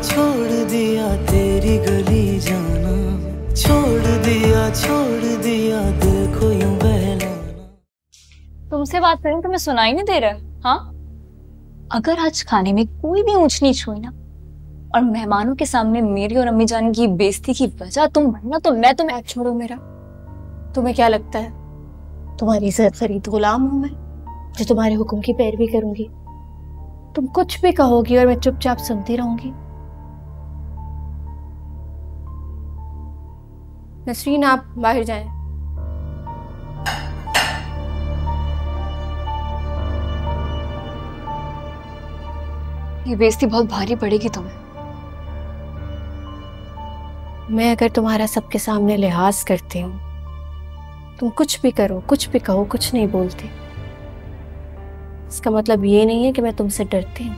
छोड़ दिया तेरी गली जाना। छोड़ दिया छोड़ दिया दिल को यूँ बहलाना। तुमसे बात करें तो मैं सुनाई नहीं दे रहा हाँ? अगर आज खाने में कोई भी ऊंच नीच हुई ना, और मेहमानों के सामने मेरी और अम्मी जान की बेइज्जती की वजह तुम बनना तो मैं तुम्हें छोड़ो मेरा। तुम्हें क्या लगता है? तुम्हारी इज़्ज़त खरीद गुलाम हूँ मैं, जो तुम्हारे हुक्म की पैरवी करूँगी। तुम कुछ भी कहोगी और मैं चुपचाप सुनती रहूँगी। नसरीन आप बाहर जाएँ। ये बेइज्जती बहुत भारी पड़ेगी तुम्हें। मैं अगर तुम्हारा सबके सामने लिहाज करती हूँ तुम कुछ भी करो कुछ भी कहो कुछ नहीं बोलती। इसका मतलब ये नहीं है कि मैं तुमसे डरती हूँ।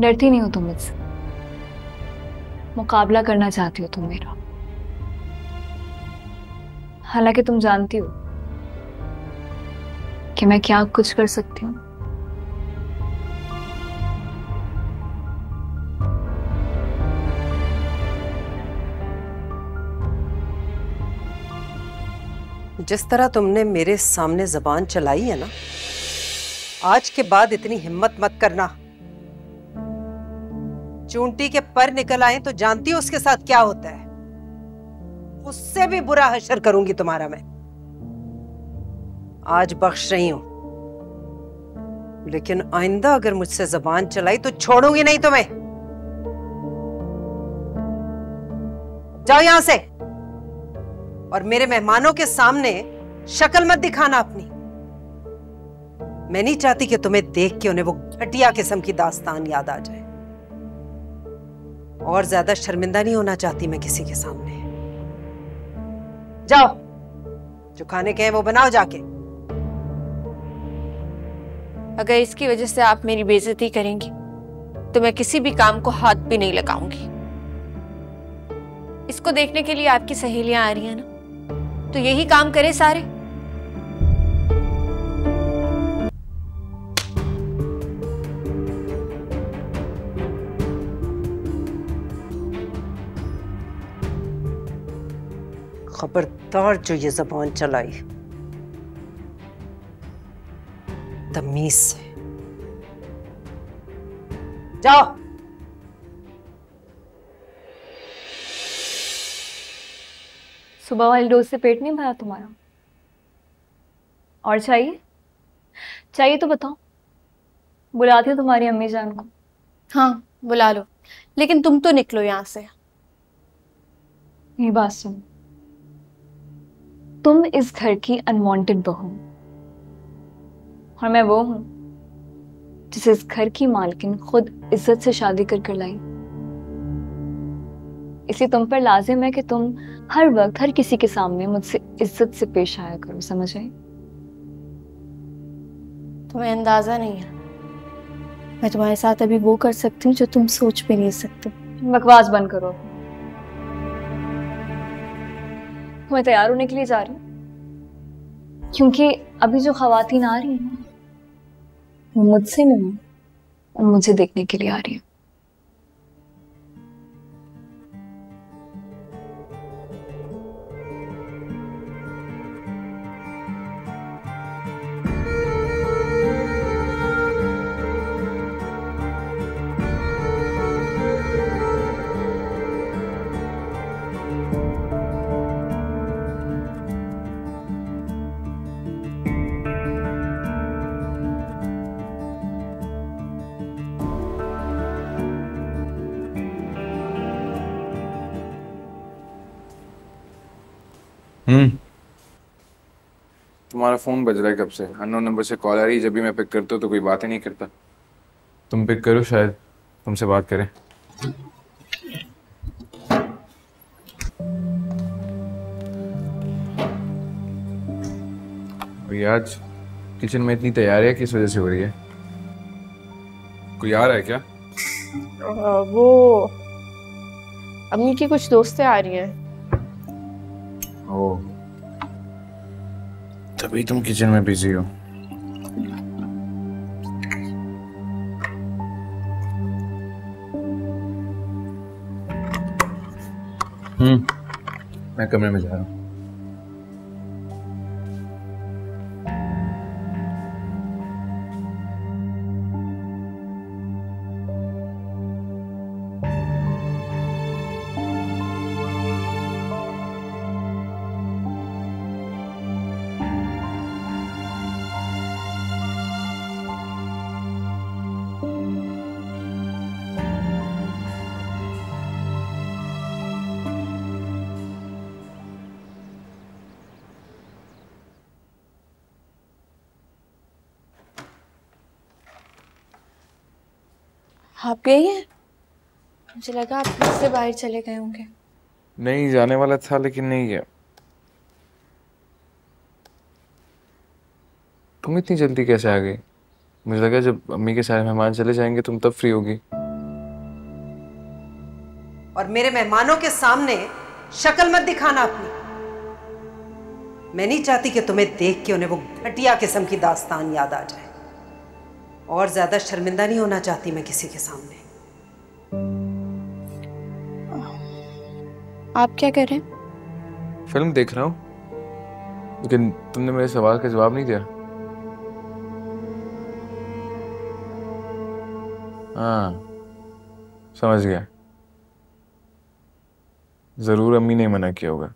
डरती नहीं हो तुम मुझसे। मुकाबला करना चाहती हो तुम मेरा। हालाँकि तुम जानती हो कि मैं क्या कुछ कर सकती हूँ। जिस तरह तुमने मेरे सामने जबान चलाई है ना, आज के बाद इतनी हिम्मत मत करना। चूंटी के पर निकल आए तो जानती हो उसके साथ क्या होता है? उससे भी बुरा हशर करूँगी तुम्हारा मैं। आज बख्श रही हूँ। लेकिन आइंदा अगर मुझसे जबान चलाई तो छोड़ूँगी नहीं तुम्हें। जाओ यहाँ से। और मेरे मेहमानों के सामने शक्ल मत दिखाना अपनी। मैं नहीं चाहती कि तुम्हें देख के उन्हें वो घटिया किस्म की दास्तान याद आ जाए। और ज़्यादा शर्मिंदा नहीं होना चाहती मैं किसी के सामने। जाओ। जो खाने के हैं वो बनाओ जाके। अगर इसकी वजह से आप मेरी बेइज्जती करेंगी तो मैं किसी भी काम को हाथ भी नहीं लगाऊँगी। इसको देखने के लिए आपकी सहेलियाँ आ रही हैं ना? तो यही काम करे सारे। खबरदार जो ये जबान चलाई। तमीज से। जाओ। सुबह वाली डोज से पेट नहीं भरा तुम्हारा? और चाहिए? चाहिए तो बताओ। बुलाती हूँ तुम्हारी अम्मी जान को। हाँ बुला लो। लेकिन तुम तो निकलो यहाँ से। ये बात सुन। तुम इस घर की अनवांटेड बहू। और मैं वो हूँ जिसे इस घर की मालकिन खुद इज़्ज़त से शादी कर कर लाई। इसलिए तुम पर लाजिम है कि तुम हर वक्त हर किसी के सामने मुझसे इज़्ज़त से पेश आया करो समझ आई? तुम्हें अंदाज़ा नहीं है। मैं तुम्हारे साथ अभी वो कर सकती हूँ जो तुम सोच भी नहीं सकते। बकवास बंद करो। मैं तैयार होने के लिए जा रही हूँ। क्योंकि अभी जो खातन आ रही है, वो मुझसे नहीं और मुझे देखने के लिए आ रही है। फ़ोन बज रहा है कब से? अननोन नंबर से कॉल आ रही है। जब भी मैं पिक करता हूँ तो कोई बात ही नहीं करता। तुम पिक करो शायद तुमसे बात करें। आज किचन में इतनी तैयारियाँ किस वजह से हो रही है? कोई आ रहा है क्या? आ, वो अम्मी की कुछ दोस्तें आ रही हैं। ओ। अभी तुम किचन में बिज़ी हो। हम्म मैं कमरे में जा रहा हूँ। आप गई हैं? मुझे लगा आप फिर से बाहर चले गए होंगे। नहीं जाने वाला था लेकिन नहीं गया। तुम इतनी जल्दी कैसे आ गई? मुझे लगा जब अम्मी के सारे मेहमान चले जाएँगे तुम तब फ्री होगी। और मेरे मेहमानों के सामने शक्ल मत दिखाना अपनी। मैं नहीं चाहती कि तुम्हें देख के उन्हें वो घटिया किस्म की दास्तान याद आ जाए। और ज़्यादा शर्मिंदा नहीं होना चाहती मैं किसी के सामने। आप क्या कर रहे हैं? फ़िल्म देख रहा हूँ लेकिन तुमने मेरे सवाल का जवाब नहीं दिया। हाँ समझ गया। ज़रूर अम्मी ने मना किया होगा।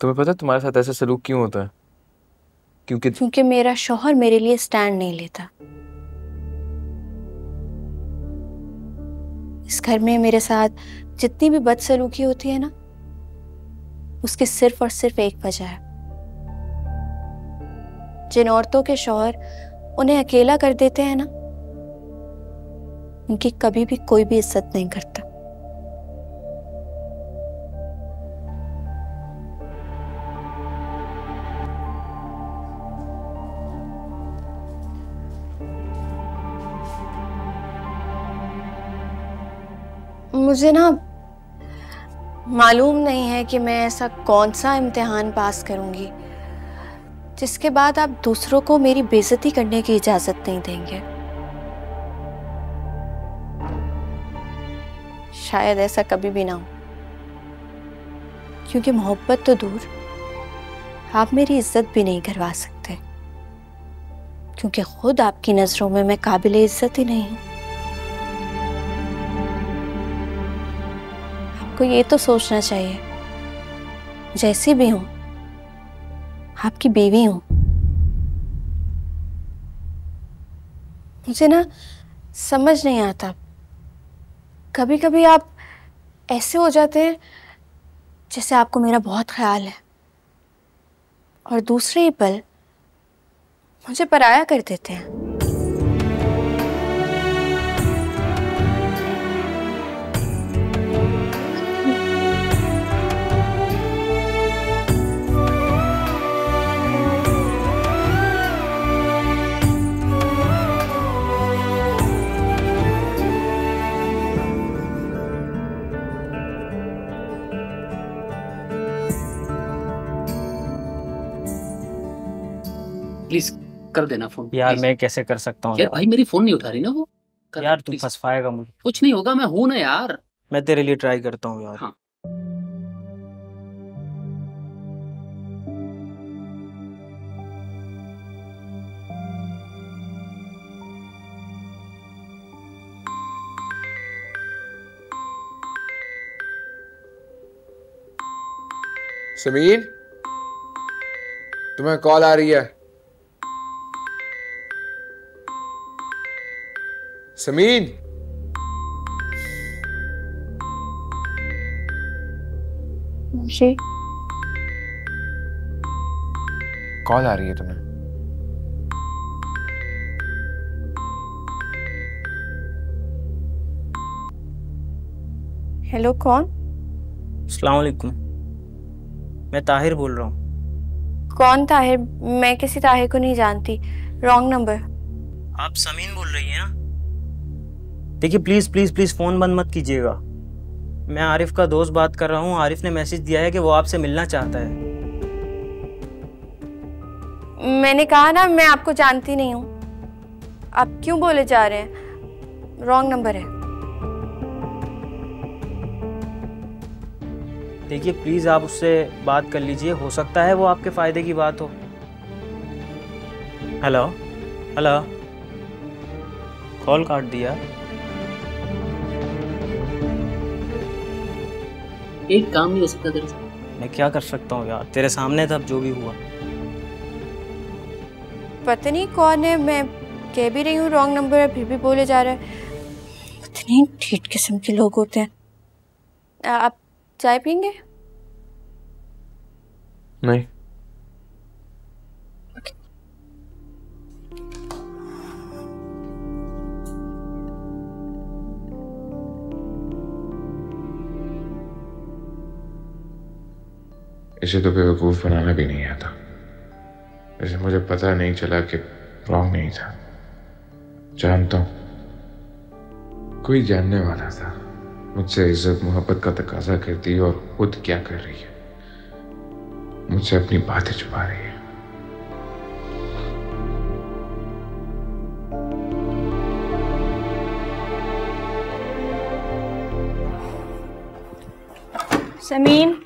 तुम्हें पता है तुम्हारे साथ ऐसा सलूक क्यों होता है? क्योंकि क्योंकि मेरा शोहर मेरे लिए स्टैंड नहीं लेता। इस घर में मेरे साथ जितनी भी बदसलूकी होती है ना, उसकी सिर्फ़ और सिर्फ़ एक वजह है। जिन औरतों के शोहर उन्हें अकेला कर देते हैं ना, उनकी कभी भी कोई भी इज़्ज़त नहीं करता। मुझे ना मालूम नहीं है कि मैं ऐसा कौन सा इम्तिहान पास करूँगी, जिसके बाद आप दूसरों को मेरी बेइज्जती करने की इजाज़त नहीं देंगे। शायद ऐसा कभी भी ना हो। क्योंकि मोहब्बत तो दूर। आप मेरी इज़्ज़त भी नहीं करवा सकते। क्योंकि खुद आपकी नज़रों में मैं काबिल इज़्ज़त ही नहीं हूँ। आपको ये तो सोचना चाहिए। जैसी भी हूँ, आपकी बीवी हूँ। मुझे ना समझ नहीं आता। कभी कभी आप ऐसे हो जाते हैं जैसे आपको मेरा बहुत ख्याल है। और दूसरे ही पल मुझे पराया कर देते हैं। प्लीज़ कर देना फ़ोन यार मैं कैसे कर सकता हूँ भाई मेरी फ़ोन नहीं उठा रही ना वो? कर यार तू। फंसवाएगा मुझे। कुछ नहीं होगा मैं हूँ ना यार। मैं तेरे लिए ट्राई करता हूँ यार। हाँ। समीर तुम्हें कॉल आ रही है। समीन जी कॉल आ रही है तुम्हें। हेलो कौन? अस्सलाम वालेकुम। मैं ताहिर बोल रहा हूँ। कौन ताहिर? मैं किसी ताहिर को नहीं जानती। रॉन्ग नंबर आप समीन बोल रही हैं ना? देखिए प्लीज़ प्लीज़ प्लीज़ फ़ोन बंद मत कीजिएगा। मैं आरिफ का दोस्त बात कर रहा हूँ। आरिफ ने मैसेज दिया है कि वो आपसे मिलना चाहता है। मैंने कहा ना मैं आपको जानती नहीं हूँ। आप क्यों बोले जा रहे हैं? रॉन्ग नंबर है। देखिए प्लीज़ आप उससे बात कर लीजिए। हो सकता है वो आपके फ़ायदे की बात हो। हेलो हेलो कॉल काट दिया। एक काम नहीं हो सकता तेरे से मैं क्या कर सकता हूँ यार? तेरे सामने था जो भी हुआ। पता नहीं कौन है मैं कह भी रही हूँ रॉन्ग नंबर है फिर भी बोले जा रहे है। ठीक किस्म के लोग होते हैं। आ, आप चाय पियेंगे? नहीं। इसे तो बेवकूफ़ बनाना भी नहीं आता। इसे मुझे पता नहीं चला कि रॉन्ग नहीं था। जानता हूँ। कोई जानने वाला था। मुझसे इज़्ज़त, मोहब्बत का तकाजा करती है और खुद क्या कर रही है? मुझसे अपनी बातें छुपा रही है। समीन?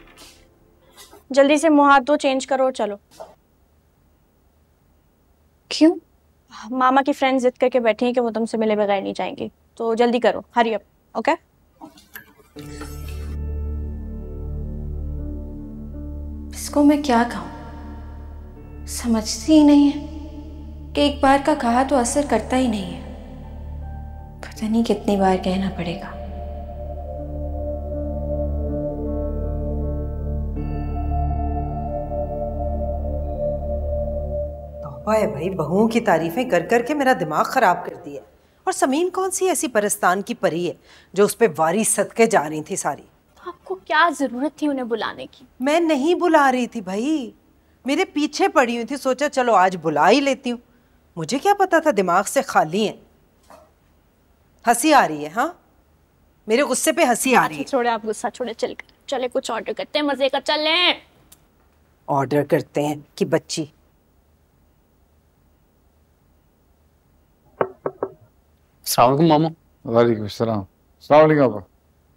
जल्दी से मुँह हाथ धो चेंज करो और चलो। क्यों? मामा की फ्रेंड जिद करके बैठी हैं कि वो तुमसे मिले बगैर नहीं जाएँगी। तो जल्दी करो हरी अप ओके इसको मैं क्या कहूँ? समझती ही नहीं है कि एक बार का कहा तो असर करता ही नहीं है। पता नहीं कितनी बार कहना पड़ेगा। है भाई बहुओं की तारीफें कर कर के मेरा दिमाग खराब कर दिया और समीन कौन सी ऐसी परस्तान की परी है जो उस पर वारी सदके जा रही थी सारी? आपको क्या ज़रूरत थी उन्हें बुलाने की? मैं नहीं बुला रही थी भाई। मेरे पीछे पड़ी हुई थी सोचा चलो आज बुला ही लेती हूँ। मुझे क्या पता था दिमाग से खाली है? हँसी आ रही है हाँ? मेरे गुस्से पे हँसी आ रही है। छोड़े आप गुस्सा छोड़े चल कर चले कुछ ऑर्डर करते हैं मज़े का चल। लें ऑर्डर करते हैं कि बच्ची सलाम मामा वालेकुम सलाम सलाम वालेकुम आपा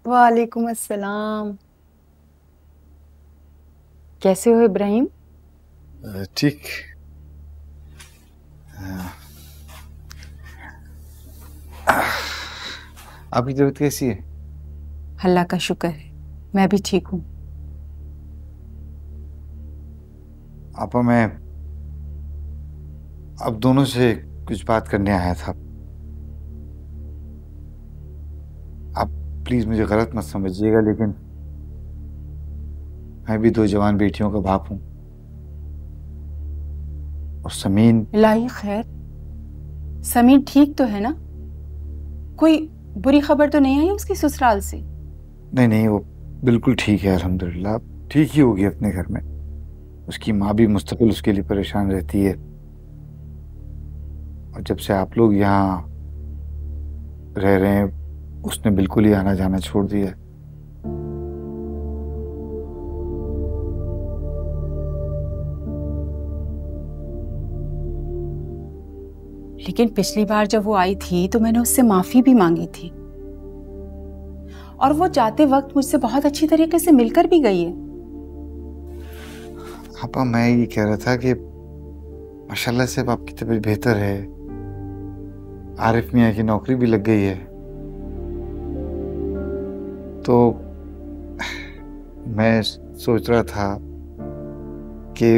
वालेकुम अस्सलाम कैसे हो इब्राहिम? ठीक. आपकी तबीयत कैसी है? अल्लाह का शुक्र है मैं भी ठीक हूँ। आपा मैं अब दोनों से कुछ बात करने आया था। प्लीज़ मुझे गलत मत समझिएगा लेकिन मैं भी दो जवान बेटियों का बाप हूँ। और समीन इलाही खैर। समीर ठीक तो है ना? कोई बुरी खबर तो नहीं आई उसकी ससुराल से? नहीं नहीं वो बिल्कुल ठीक है अल्हम्दुलिल्लाह। ठीक ही होगी अपने घर में। उसकी माँ भी मुस्तकिल उसके लिए परेशान रहती है। और जब से आप लोग यहाँ रह रहे हैं उसने बिल्कुल ही आना जाना छोड़ दिया। है लेकिन पिछली बार जब वो आई थी तो मैंने उससे माफ़ी भी मांगी थी। और वो जाते वक्त मुझसे बहुत अच्छी तरीके से मिलकर भी गई है। आपा मैं ये कह रहा था कि माशाल्लाह से अब आपकी तबीयत बेहतर है। आरिफ मियाँ की नौकरी भी लग गई है। तो मैं सोच रहा था कि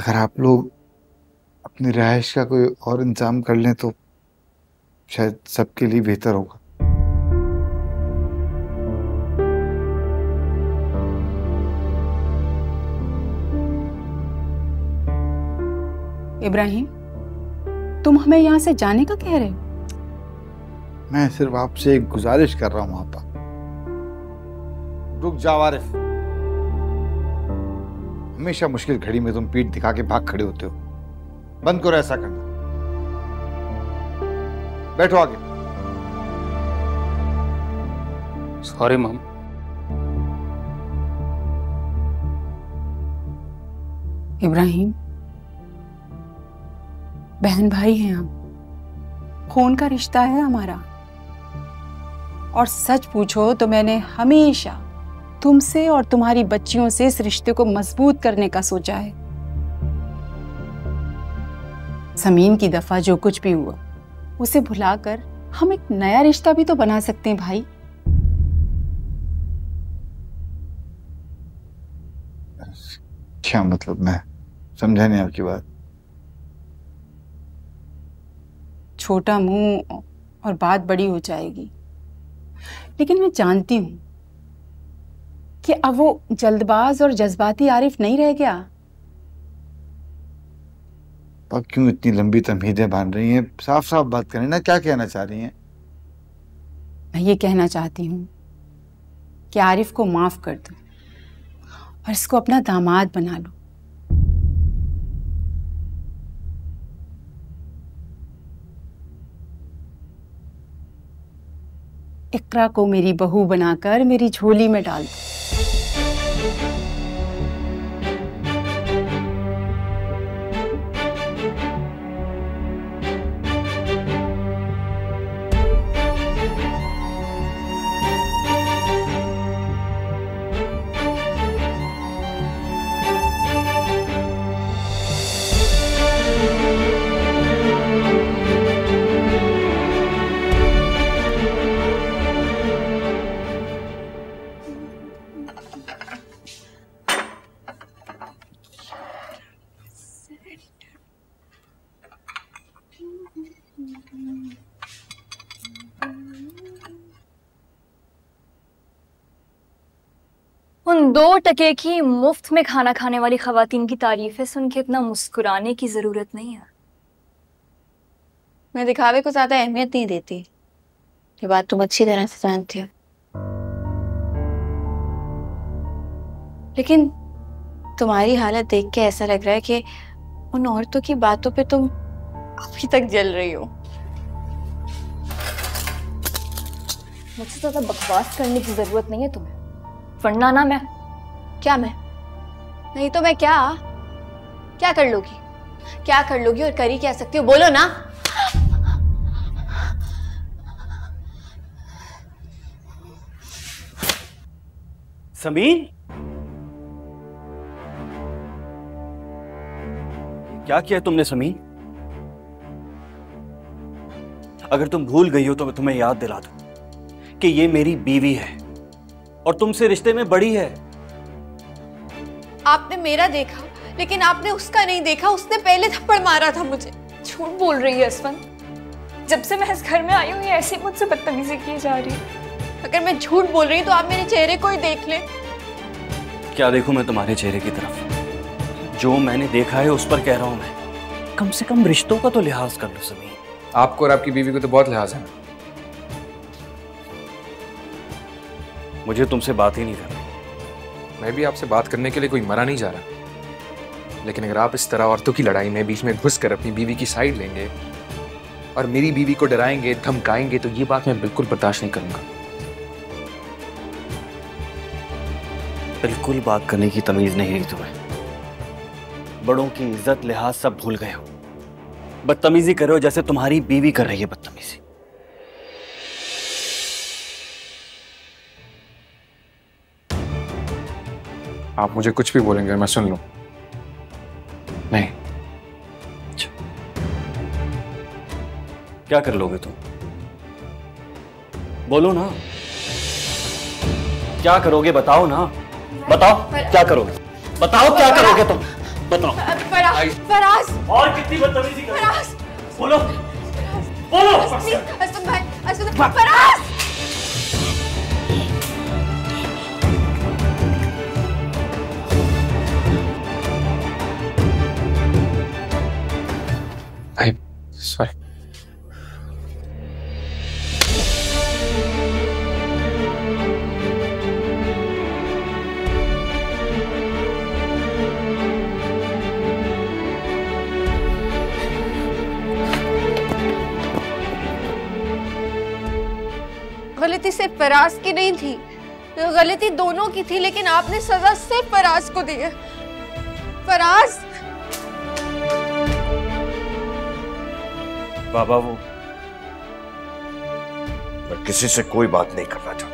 अगर आप लोग अपनी रिहाइश का कोई और इंतज़ाम कर लें तो शायद सबके लिए बेहतर होगा। इब्राहिम, तुम हमें यहाँ से जाने का कह रहे हो? मैं सिर्फ़ आपसे एक गुजारिश कर रहा हूँ आपा रुक जाओ आरिफ हमेशा मुश्किल घड़ी में तुम पीठ दिखा के भाग खड़े होते हो। बंद करो ऐसा करना। बैठो आगे। सॉरी मम इब्राहिम बहन भाई हैं हम खून का रिश्ता है हमारा। और सच पूछो तो मैंने हमेशा तुमसे और तुम्हारी बच्चियों से इस रिश्ते को मज़बूत करने का सोचा है। ज़मीन की दफ़ा जो कुछ भी हुआ उसे भुलाकर हम एक नया रिश्ता भी तो बना सकते हैं भाई। क्या मतलब? मैं समझा नहीं आपकी बात। छोटा मुँह और बात बड़ी हो जाएगी। लेकिन मैं जानती हूँ कि अब वो जल्दबाज और जज्बाती आरिफ नहीं रह गया। आप क्यों इतनी लंबी तमीदें बाँध रही हैं? साफ़ साफ़ बात करें ना क्या कहना चाह रही हैं? मैं ये कहना चाहती हूँ कि आरिफ को माफ़ कर दो और इसको अपना दामाद बना लो। इकरा को मेरी बहू बनाकर मेरी झोली में डाल दो। दो टके की मुफ़्त में खाना खाने वाली खवातीन की तारीफें सुन के इतना मुस्कुराने की ज़रूरत नहीं है। मैं दिखावे को ज़्यादा अहमियत नहीं देती। ये बात तुम अच्छी तरह से जानती हो। लेकिन तुम्हारी हालत देख के ऐसा लग रहा है कि उन औरतों की बातों पे तुम अभी तक जल रही हो। मुझसे ज़्यादा बकवास करने की ज़रूरत नहीं है तुम्हें। वरना ना मैं क्या मैं? नहीं तो मैं क्या? क्या कर लोगी? क्या कर लोगी और करी क्या सकती हो? बोलो ना। समीन क्या किया तुमने समीर? अगर तुम भूल गई हो तो मैं तुम्हें याद दिला दूँ कि ये मेरी बीवी है और तुमसे रिश्ते में बड़ी है। आपने मेरा देखा लेकिन आपने उसका नहीं देखा। उसने पहले थप्पड़ मारा था मुझे। झूठ बोल रही है असफन जब से मैं इस घर में आई हूँ ये ऐसे मुझसे बदतमीजी की जा रही है। अगर मैं झूठ बोल रही हूँ तो आप मेरे चेहरे को ही देख ले। क्या देखूँ मैं तुम्हारे चेहरे की तरफ़? जो मैंने देखा है उस पर कह रहा हूँ मैं। कम से कम रिश्तों का तो लिहाज कर लो समीन आपको और आपकी बीवी को तो बहुत लिहाज है। मुझे तुमसे बात ही नहीं करनी। मैं भी आपसे बात करने के लिए कोई मरा नहीं जा रहा। लेकिन अगर आप इस तरह औरतों की लड़ाई में बीच में घुस कर अपनी बीवी की साइड लेंगे और मेरी बीवी को डराएँगे, धमकाएँगे तो ये बात मैं बिल्कुल बर्दाश्त नहीं करूँगा। बिल्कुल बात करने की तमीज नहीं रही तुम्हें। बड़ों की इज़्ज़त लिहाज सब भूल गए हो। बदतमीजी कर रहे हो जैसे तुम्हारी बीवी कर रही है बदतमीजी। आप मुझे कुछ भी बोलेंगे मैं सुन लूँ। नहीं। क्या कर लोगे तुम? बोलो ना। क्या करोगे बताओ ना। बताओ क्या करोगे? बताओ क्या करोगे तुम? बताओ। फराज और कितनी बदतमीजी फराज। बोलो। बोलो। फराज। सॉरी गलती सिर्फ़ फराज की नहीं थी। गलती दोनों की थी लेकिन आपने सजा सिर्फ़ फराज को दी है। फराज बाबा वो मैं किसी से कोई बात नहीं करना चाहता।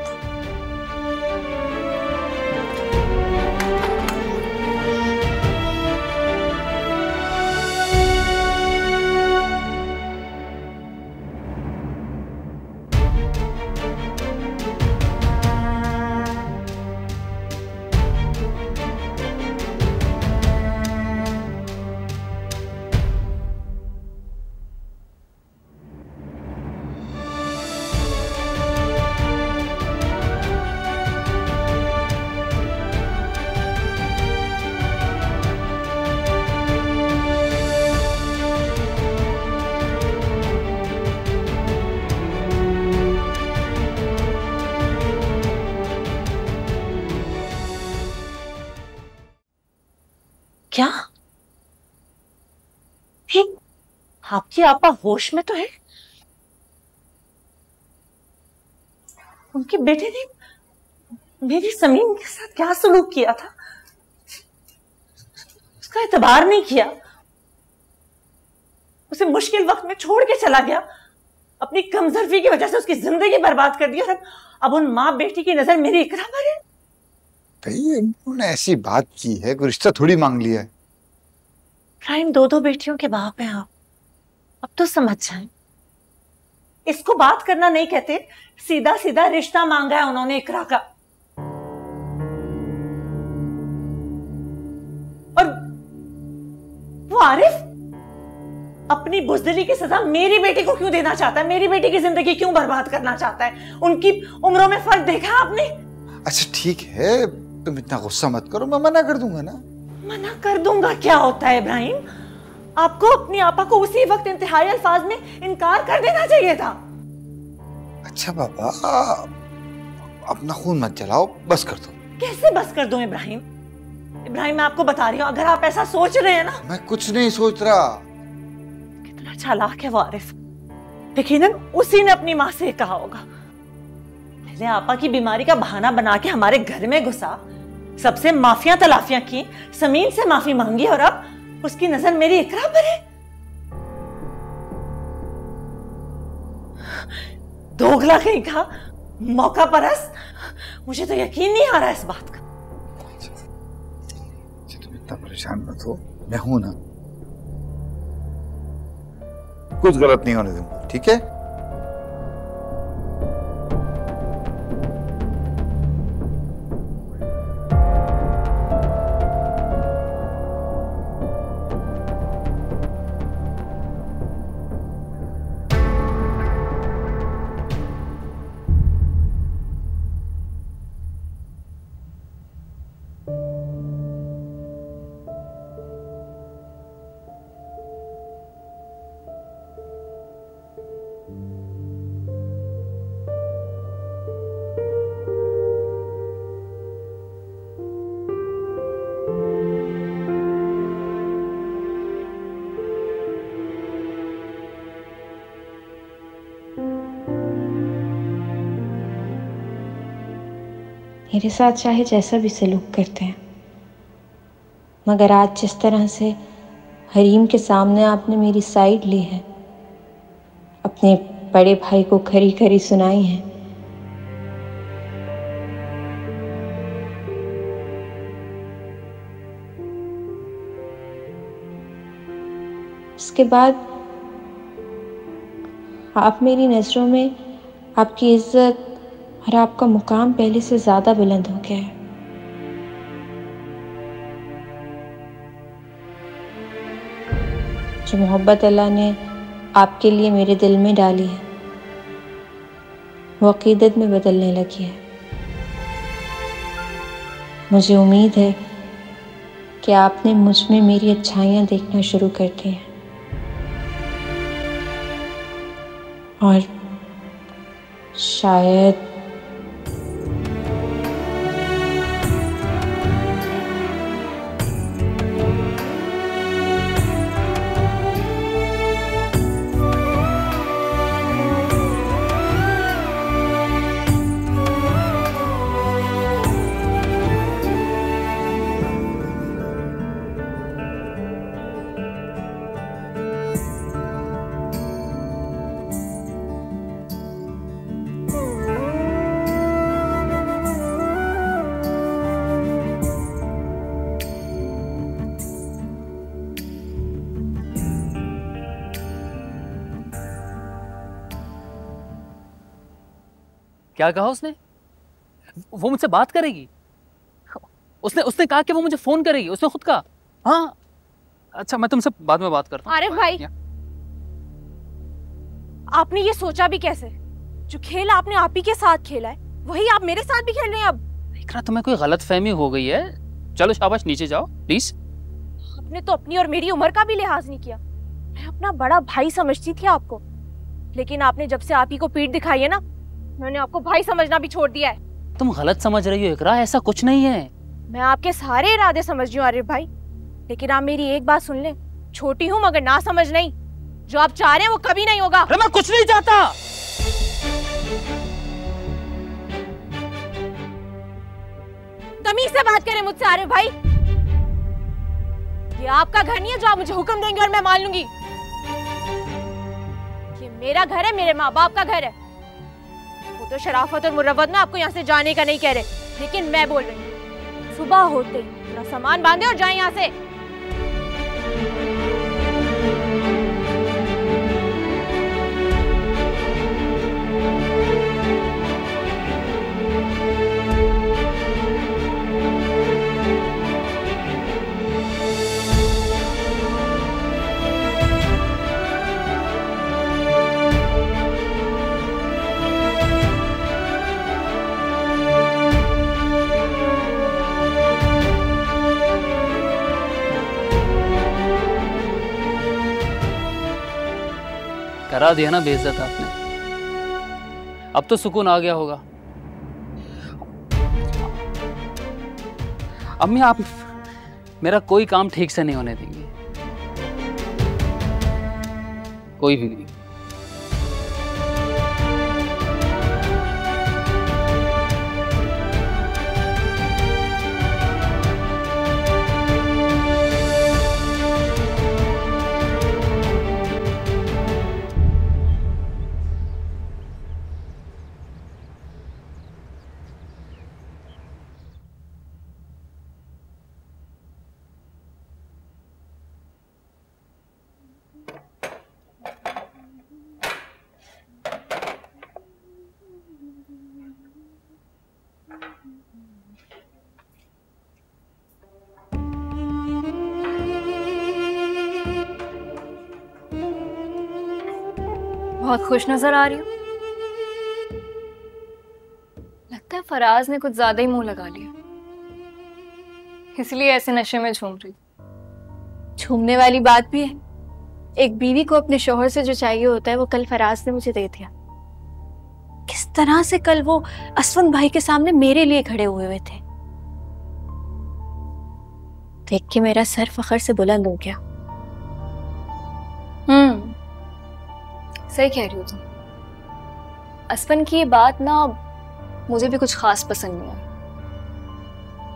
क्या? आपकी आपा होश में तो है? उनके बेटे ने मेरी समीन के साथ क्या सलूक किया था? उसका एतबार नहीं किया। उसे मुश्किल वक्त में छोड़ के चला गया। अपनी कमज़ोरी की वजह से उसकी ज़िंदगी बर्बाद कर दी और अब अब उन माँ बेटी की नज़र मेरी इकरा पर है। भाई उन्होंने ऐसी बात की है कोई रिश्ता थोड़ी मांग लिया है। प्राइम दो दो बेटियों के बाप हैं आप। अब तो समझ जाए। इसको बात करना नहीं कहते सीधा सीधा रिश्ता मांगा है उन्होंने इकरा का। और वो आरिफ अपनी बुजदली की सजा मेरी बेटी को क्यों देना चाहता है? मेरी बेटी की ज़िंदगी क्यों बर्बाद करना चाहता है? उनकी उम्रों में फ़र्क देखा आपने? अच्छा ठीक है तुम इतना गुस्सा मत करो मैं मना कर दूँगा ना। मना कर दूँगा क्या होता है इब्राहिम? आपको अपनी आपा को उसी वक्त इंतहाई अल्फाज में इनकार कर देना चाहिए था। अच्छा बाबा अपना खून मत जलाओ बस कर दो। कैसे बस कर दूँ इब्राहिम? इब्राहिम मैं आपको बता रही हूँ अगर आप ऐसा सोच रहे हैं ना। मैं कुछ नहीं सोच रहा। कितना चालाक है वो आरिफ यकीनन उसी ने अपनी माँ से कहा होगा। पहले आपा की बीमारी का बहाना बना के हमारे घर में घुसा। सबसे माफिया तलाफियाँ की समीन से माफ़ी मांगी और अब उसकी नज़र मेरी इकरा पर है। दोगला कहीं का मौका परस मुझे तो यकीन नहीं आ रहा इस बात का। इतना परेशान मत हो। मैं हूँ ना। कुछ गलत नहीं होने दूँगा, ठीक है? मेरे साथ चाहे जैसा भी सलूक करते हैं। मगर आज जिस तरह से हरीम के सामने आपने मेरी साइड ली है, अपने बड़े भाई को खरी खरी सुनाई है। उसके बाद आप मेरी नज़रों में आपकी इज़्ज़त और आपका मुकाम पहले से ज़्यादा बुलंद हो गया है। जो मोहब्बत अल्लाह ने आपके लिए मेरे दिल में डाली है, वो अकीदत में बदलने लगी है। मुझे उम्मीद है कि आपने मुझमें मेरी अच्छाइयाँ देखना शुरू कर दी हैं। और शायद क्या कहा उसने? वो मुझसे बात करेगी। उसने उसने कहा कि वो मुझे फ़ोन करेगी उसने खुद कहा। हाँ। अच्छा मैं तुमसे बाद में बात करता हूँ। आरिफ भाई। आपने ये सोचा भी कैसे? जो खेल आपने आप ही के साथ खेला है वही आप मेरे साथ भी खेल रहे हैं अब। इकरा तुम्हें कोई गलत फहमी हो गई है? चलो शाबाश नीचे जाओ प्लीज़ आपने तो अपनी और मेरी उम्र का भी लिहाज नहीं किया। मैं अपना बड़ा भाई समझती थी आपको। लेकिन आपने जब से आप ही को पीठ दिखाई है ना मैंने आपको भाई समझना भी छोड़ दिया है। तुम गलत समझ रही हो इकरा ऐसा कुछ नहीं है। मैं आपके सारे इरादे समझ रही हूँ आरिफ भाई। लेकिन आप मेरी एक बात सुन ले। छोटी हूँ मगर ना समझ नहीं। जो आप चाह रहे हैं वो कभी नहीं होगा। अरे मैं कुछ नहीं चाहता। तमीज से बात करें मुझसे आरिफ भाई। ये आपका घर नहीं है जो आप मुझे हुक्म देंगे और मैं मान लूँगी। ये मेरा घर है मेरे माँ बाप का घर है। तो शराफत और मुरवत में आपको यहाँ से जाने का नहीं कह रहे। लेकिन मैं बोल रही हूँ, सुबह होते सामान बांधे और जाए यहाँ से। करा दिया ना बेइज्जत आपने। अब तो सुकून आ गया होगा। अम्मी, आप मेरा कोई काम ठीक से नहीं होने देंगे। कोई भी नहीं। बहुत खुश नज़र आ रही हूँ। लगता है फराज ने कुछ ज़्यादा ही मुँह लगा लिया। इसलिए ऐसे नशे में झूम रही झूमने वाली बात भी है। एक बीवी को अपने शोहर से जो चाहिए होता है, वो कल फराज ने मुझे दे दिया। किस तरह से कल वो असवंत भाई के सामने मेरे लिए खड़े हुए हुए थे? देख के मेरा सर फखर से बुलंद हो गया। सही कह रही हो तुम। असफन की ये बात ना मुझे भी कुछ खास पसंद नहीं आई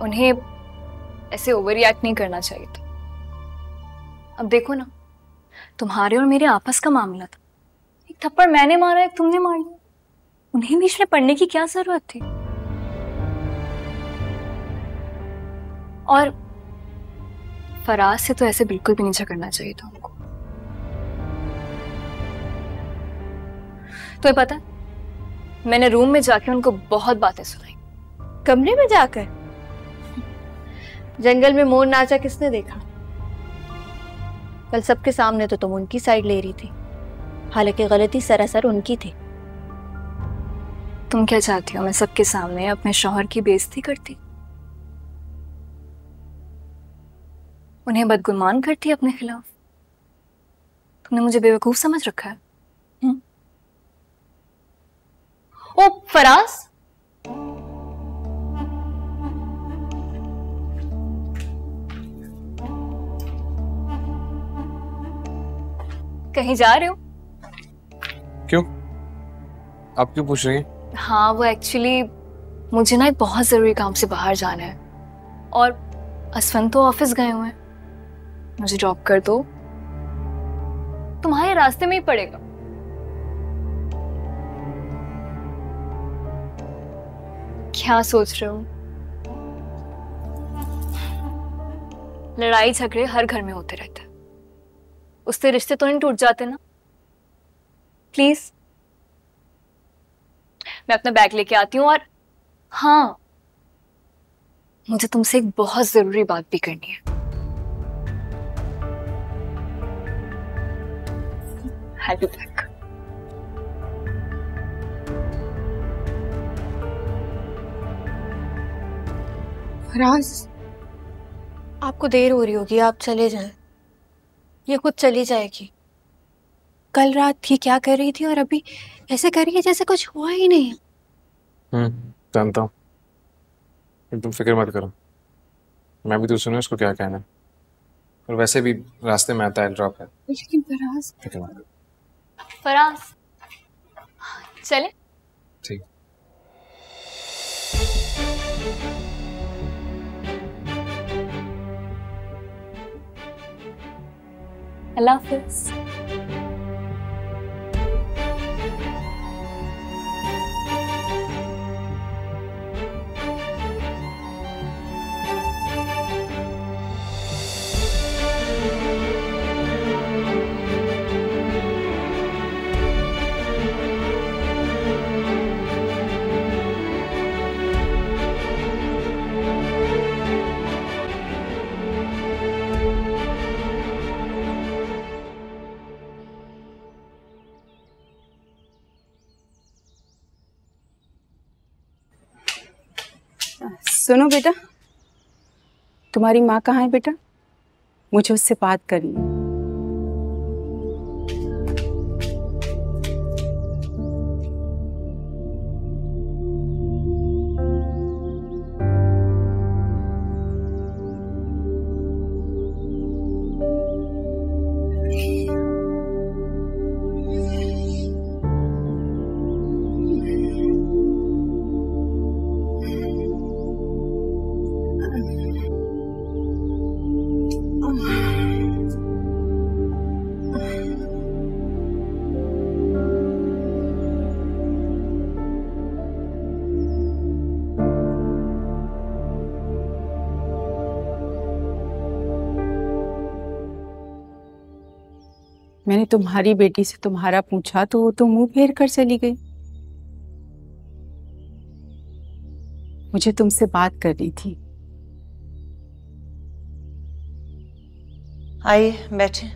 उन्हें ऐसे ओवर रिएक्ट नहीं करना चाहिए था। अब देखो ना, तुम्हारे और मेरे आपस का मामला था। एक थप्पड़ मैंने मारा, एक तुमने मार। लिया उन्हें बीच में पढ़ने की क्या ज़रूरत थी? और फराज से तो ऐसे बिल्कुल भी नहीं झगड़ना चाहिए था उनको। तो पता है मैंने रूम में जाके उनको बहुत बातें सुनाई। कमरे में जाकर? जंगल में मोर नाचा किसने देखा? कल सबके सामने तो तुम उनकी साइड ले रही थी। हालाँकि गलती सरासर उनकी थी। तुम क्या चाहती हो मैं सबके सामने अपने शोहर की बेइज्जती करती? उन्हें बदगुमान करती अपने खिलाफ? तुमने मुझे बेवकूफ़ समझ रखा हुँ? ओ फराज कहीं जा रहे हो? क्यों? आप क्यों पूछ रही हैं? हाँ वो एक्चुअली मुझे ना एक बहुत ज़रूरी काम से बाहर जाना है। और असफन तो ऑफ़िस गए हुए हैं। मुझे ड्रॉप कर दो। तुम्हारे रास्ते में ही पड़ेगा। क्या सोच रहे हो? लड़ाई झगड़े हर घर में होते रहते उससे रिश्ते तो नहीं टूट जाते ना। प्लीज़ मैं अपना बैग लेके आती हूँ और हाँ मुझे तुमसे एक बहुत ज़रूरी बात भी करनी है। I'll be राज। आपको देर हो रही होगी आप चले जाएँ। ये खुद चली जाएगी। कल रात थी क्या कर रही थी और अभी ऐसे कर रही है जैसे कुछ हुआ ही नहीं। हम्म जानता हूँ। तुम फ़िक्र मत करो। मैं भी तो सुनो उसको क्या कहना है। और वैसे भी रास्ते में आता है ड्रॉप है। लेकिन फराज। फ़िक्र मत करो। फराज चले। अल्लाह हाफिज सुनो बेटा। तुम्हारी माँ कहाँ है बेटा? मुझे उससे बात करनी है। मैंने तुम्हारी बेटी से तुम्हारा पूछा तो वो तो मुँह फेर कर चली गई। मुझे तुमसे बात करनी थी। आइए बैठे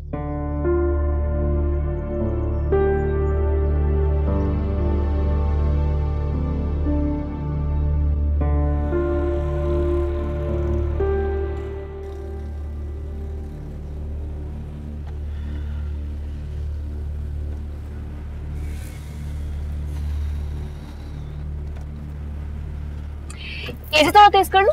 ये थोड़ा तेज कर लो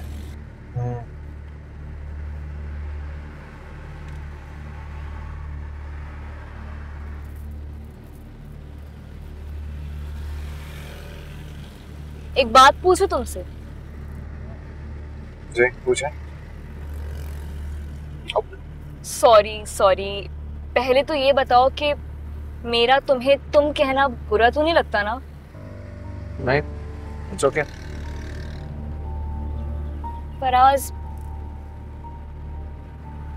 एक बात पूछूँ तुमसे? जी पूछे। सॉरी सॉरी पहले तो ये बताओ कि मेरा तुम्हें तुम कहना बुरा तो नहीं लगता ना? नहीं इट्स ओके फराज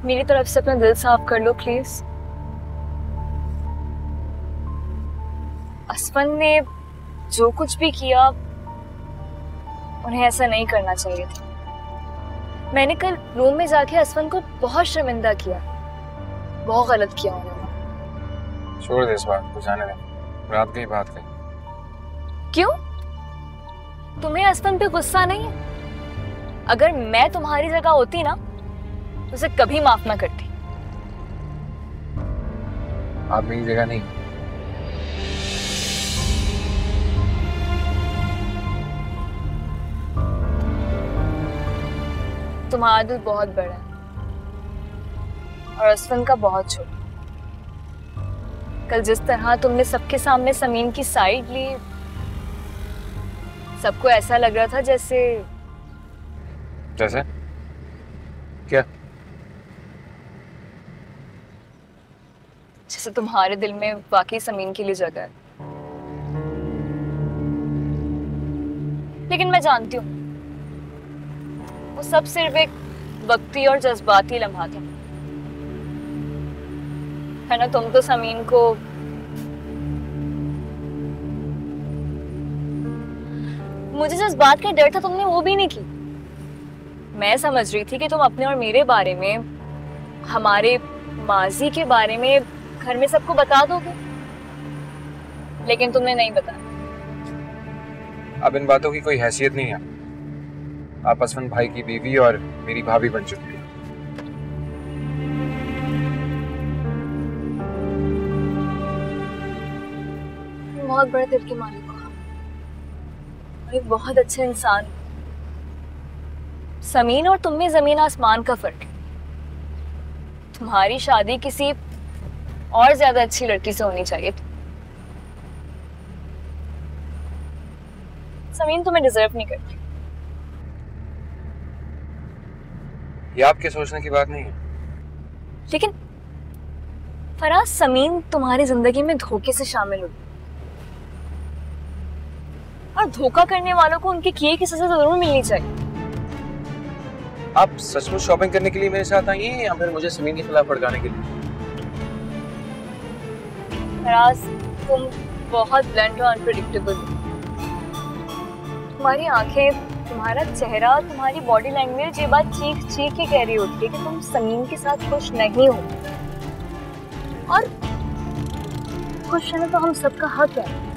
मेरी तरफ़ से अपना दिल साफ़ कर लो प्लीज़ असफन ने जो कुछ भी किया उन्हें ऐसा नहीं करना चाहिए था। मैंने कल रूम में जाके असफन को बहुत शर्मिंदा किया। बहुत गलत किया उन्होंने। छोड़ दे इस बात को जाने दे। रात की बात कही क्यों? तुम्हें असफन पे गुस्सा नहीं है? अगर मैं तुम्हारी जगह होती ना तो उसे कभी माफ़ ना करती। आप मेरी जगह नहीं तुम्हारा दिल बहुत बड़ा है और असफन का बहुत छोटा कल जिस तरह तुमने सबके सामने समीन की साइड ली सबको ऐसा लग रहा था जैसे जैसे? क्या? जैसे तुम्हारे दिल में वाकई समीन के लिए जगह है। लेकिन मैं जानती हूँ, वो सब सिर्फ़ एक वक्ती और जज्बाती लम्हा था। है ना, तुम तो समीन को मुझे जिस बात का डर था, तुमने वो भी नहीं की। मैं समझ रही थी कि तुम अपने और मेरे बारे में हमारे माजी के बारे में घर में सबको बता दोगे। लेकिन तुमने नहीं बताया। अब इन बातों की कोई हैसियत नहीं है। आप असफन भाई की बीवी और मेरी भाभी बन चुकी है। बहुत बड़े दिल के मालिक हो और एक बहुत अच्छे इंसान समीन और तुम में ज़मीन आसमान का फ़र्क है। तुम्हारी शादी किसी और ज़्यादा अच्छी लड़की से होनी चाहिए। समीन तुम्हें डिजर्व नहीं करती। ये आपके सोचने की बात नहीं है। लेकिन फराज समीन तुम्हारी ज़िंदगी में धोखे से शामिल हुई और धोखा करने वालों को उनके किए की सजा ज़रूर मिलनी चाहिए। आप सचमुच शॉपिंग करने के लिए मेरे साथ आई हैं या फिर मुझे समीन के खिलाफ भड़काने के लिए? तुम बहुत ब्लंट और अनप्रिडिक्टेबल तुम्हारी आँखें, तुम्हारा चेहरा, तुम्हारी बॉडी लैंग्वेज ये बात चीख चीख ही कह रही होती है कि तुम समीन के साथ खुश नहीं हो। और खुश रहना तो हम सबका हक है।